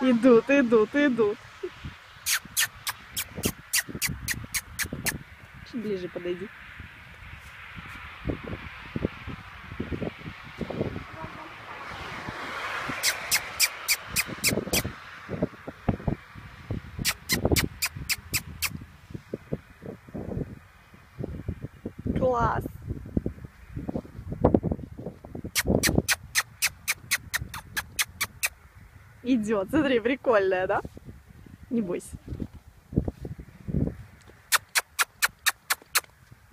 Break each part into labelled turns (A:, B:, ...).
A: Идут, идут, идут. Чуть ближе подойди. Класс. Идет, смотри, прикольная, да? Не бойся.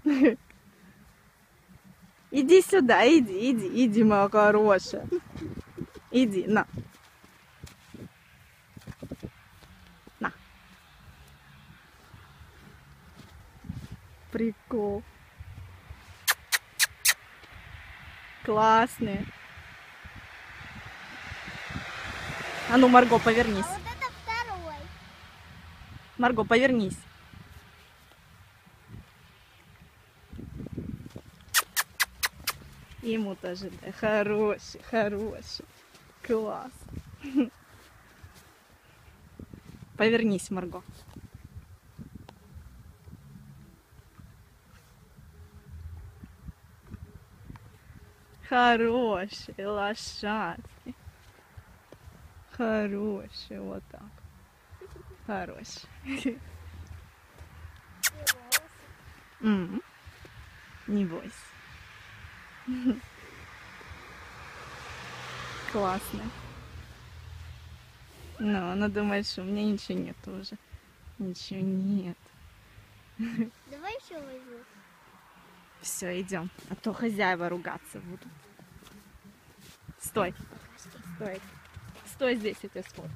A: Иди сюда, иди, иди, иди, моя хорошая. Иди, на. На. Прикол. Классные. А ну, Марго, повернись.
B: А вот это второй.
A: Марго, повернись. Ему тоже, да. Хороший, хороший. Класс. Повернись, Марго. Хороший лошадки. Хороший, вот так. Хороший. Не бойся. Классно. Но она думает, что у меня ничего нет уже. Ничего нет.
B: Давай еще возьму.
A: Все, идем. А то хозяева ругаться будут. Стой. Стой. gostou desse pescoço.